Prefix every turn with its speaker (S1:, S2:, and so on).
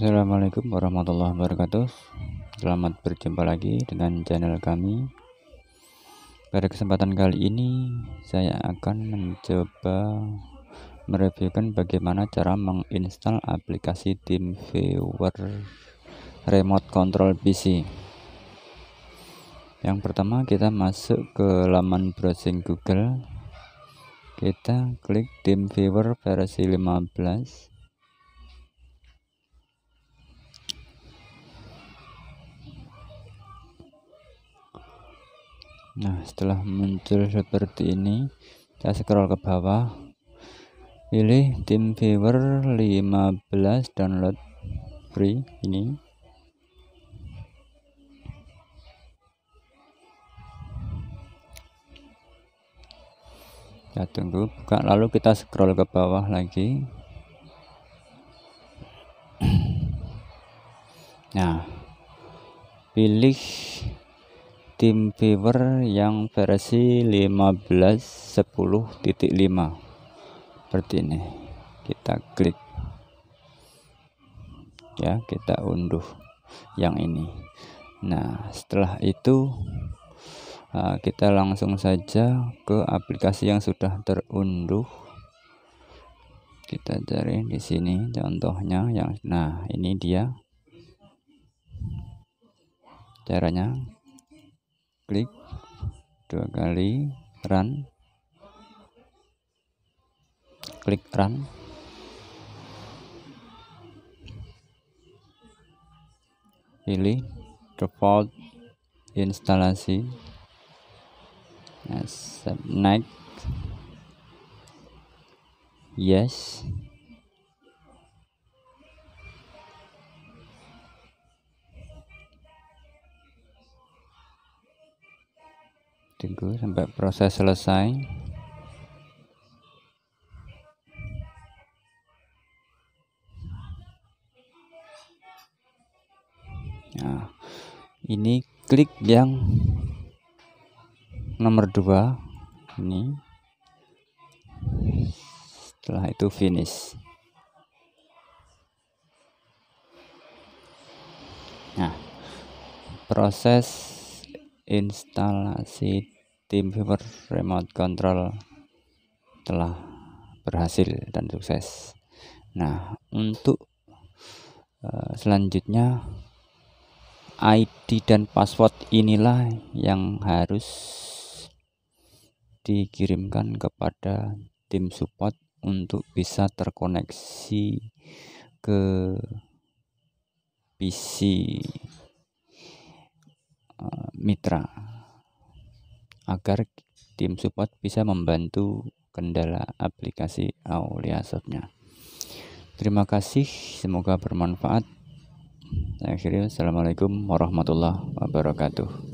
S1: Assalamualaikum warahmatullahi wabarakatuh. Selamat berjumpa lagi dengan channel kami. Pada kesempatan kali ini Saya akan mencoba Mereviewkan bagaimana cara menginstal aplikasi TeamViewer Remote Control PC Yang pertama kita masuk ke laman browsing Google. Kita klik TeamViewer versi 15 Nah, setelah muncul seperti ini, kita scroll ke bawah. Pilih tim viewer 15 download free ini. Ya tunggu buka lalu kita scroll ke bawah lagi. Nah, pilih tim viewer yang versi 15.10.5 seperti ini. Kita klik. Ya kita unduh yang ini. Nah setelah itu uh, kita langsung saja ke aplikasi yang sudah terunduh. Kita cari di sini contohnya yang nah ini dia. Caranya klik dua kali run. Klik run. Pilih default instalasi. Yes, next. Yes tunggu sampai proses selesai. Nah ini klik yang nomor dua ini. Setelah itu finish. Nah proses instalasi TeamViewer remote control telah berhasil dan sukses. Nah untuk uh, selanjutnya ID dan password inilah yang harus dikirimkan kepada tim support untuk bisa terkoneksi ke PC mitra agar tim support bisa membantu kendala aplikasi Aulia Shop-nya. Terima kasih, semoga bermanfaat. Akhirnya, Assalamualaikum warahmatullahi wabarakatuh.